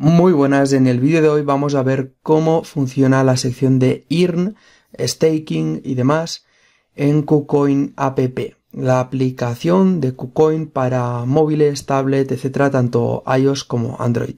Muy buenas, en el vídeo de hoy vamos a ver cómo funciona la sección de earn, staking y demás en KuCoin app, la aplicación de KuCoin para móviles, tablet, etcétera, tanto iOS como Android.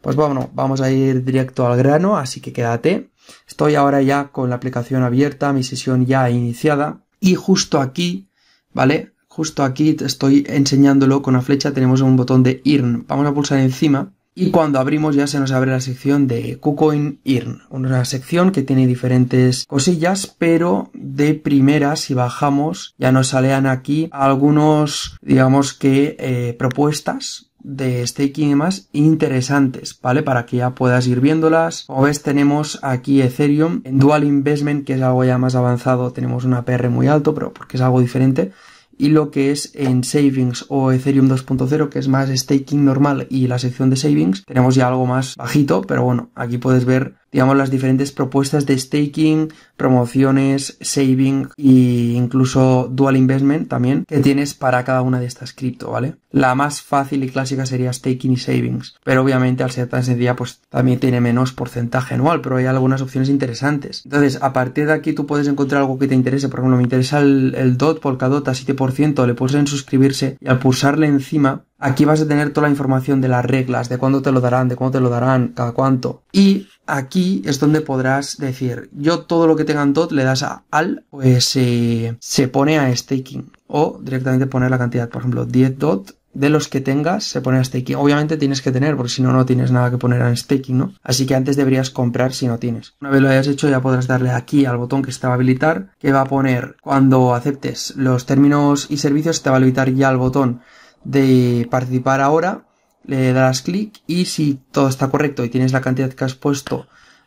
Pues bueno, vamos a ir directo al grano, así que quédate. Estoy ahora ya con la aplicación abierta, mi sesión ya iniciada y justo aquí, ¿vale? Justo aquí estoy enseñándolo con la flecha, tenemos un botón de earn. Vamos a pulsar encima y cuando abrimos ya se nos abre la sección de KuCoin Earn, una sección que tiene diferentes cosillas, pero de primera si bajamos ya nos salen aquí algunos, digamos que, eh, propuestas de staking y más interesantes, ¿vale? Para que ya puedas ir viéndolas. Como ves tenemos aquí Ethereum en Dual Investment, que es algo ya más avanzado, tenemos una PR muy alto, pero porque es algo diferente y lo que es en Savings o Ethereum 2.0 que es más staking normal y la sección de Savings tenemos ya algo más bajito pero bueno aquí puedes ver digamos las diferentes propuestas de staking, promociones, saving e incluso dual investment también que tienes para cada una de estas cripto, ¿vale? La más fácil y clásica sería staking y savings, pero obviamente al ser tan sencilla pues también tiene menos porcentaje anual, pero hay algunas opciones interesantes. Entonces, a partir de aquí tú puedes encontrar algo que te interese, por ejemplo, me interesa el, el DOT Polkadot a 7%, le pulsas en suscribirse y al pulsarle encima Aquí vas a tener toda la información de las reglas, de cuándo te lo darán, de cuándo te lo darán, cada cuánto. Y aquí es donde podrás decir, yo todo lo que tenga en DOT le das a al, pues eh, se pone a staking. O directamente poner la cantidad, por ejemplo, 10 DOT de los que tengas se pone a staking. Obviamente tienes que tener, porque si no, no tienes nada que poner en staking, ¿no? Así que antes deberías comprar si no tienes. Una vez lo hayas hecho, ya podrás darle aquí al botón que está a habilitar, que va a poner cuando aceptes los términos y servicios, te va a habilitar ya el botón de participar ahora, le darás clic y si todo está correcto y tienes la cantidad que has puesto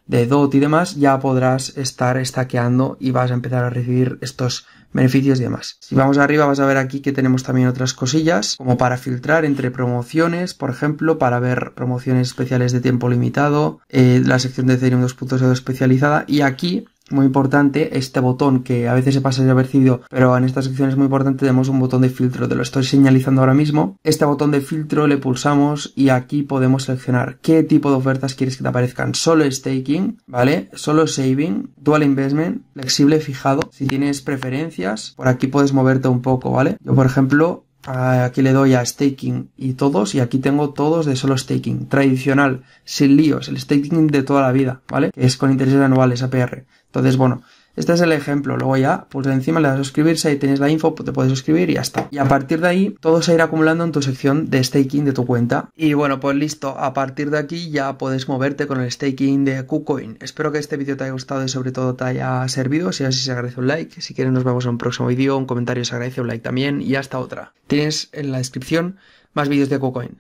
de DOT y demás, ya podrás estar estaqueando y vas a empezar a recibir estos beneficios y demás. Si vamos arriba vas a ver aquí que tenemos también otras cosillas como para filtrar entre promociones, por ejemplo, para ver promociones especiales de tiempo limitado, eh, la sección de Ethereum 2.0 especializada y aquí muy importante este botón que a veces se pasa desapercibido, pero en esta sección es muy importante, tenemos un botón de filtro, te lo estoy señalizando ahora mismo. Este botón de filtro le pulsamos y aquí podemos seleccionar qué tipo de ofertas quieres que te aparezcan. Solo staking, ¿vale? Solo saving, dual investment, flexible, fijado. Si tienes preferencias, por aquí puedes moverte un poco, ¿vale? Yo, por ejemplo, Aquí le doy a staking y todos y aquí tengo todos de solo staking. Tradicional, sin líos, el staking de toda la vida, ¿vale? Es con intereses anuales, APR. Entonces, bueno, este es el ejemplo. Luego ya, pues de encima le das a suscribirse, ahí tienes la info, pues te puedes suscribir y ya está. Y a partir de ahí, todo se irá acumulando en tu sección de staking de tu cuenta. Y bueno, pues listo. A partir de aquí ya puedes moverte con el staking de KuCoin. Espero que este vídeo te haya gustado y sobre todo te haya servido. Si así se agradece un like. Si quieres nos vemos en un próximo vídeo. Un comentario se agradece, un like también. Y hasta otra. Tienes en la descripción más vídeos de KuCoin.